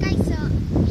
海藻